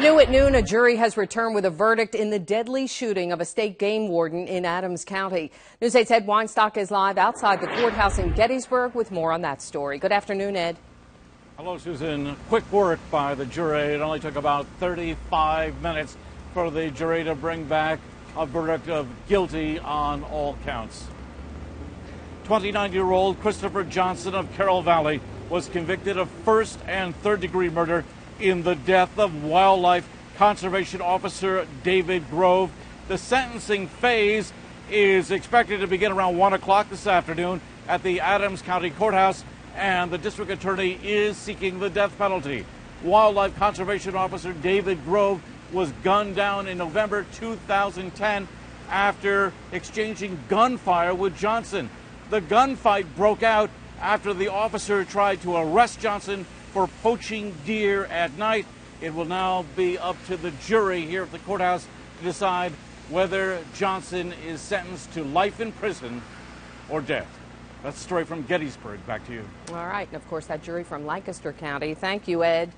New at noon, a jury has returned with a verdict in the deadly shooting of a state game warden in Adams County. News 8's Ed Weinstock is live outside the courthouse in Gettysburg with more on that story. Good afternoon, Ed. Hello, Susan. Quick work by the jury. It only took about 35 minutes for the jury to bring back a verdict of guilty on all counts. 29 year old Christopher Johnson of Carroll Valley was convicted of first and third degree murder in the death of wildlife conservation officer David Grove. The sentencing phase is expected to begin around 1 o'clock this afternoon at the Adams County Courthouse, and the district attorney is seeking the death penalty. Wildlife conservation officer David Grove was gunned down in November 2010 after exchanging gunfire with Johnson. The gunfight broke out after the officer tried to arrest Johnson for poaching deer at night. It will now be up to the jury here at the courthouse to decide whether Johnson is sentenced to life in prison or death. That's a story from Gettysburg. Back to you. All right. And of course, that jury from Lancaster County. Thank you, Ed.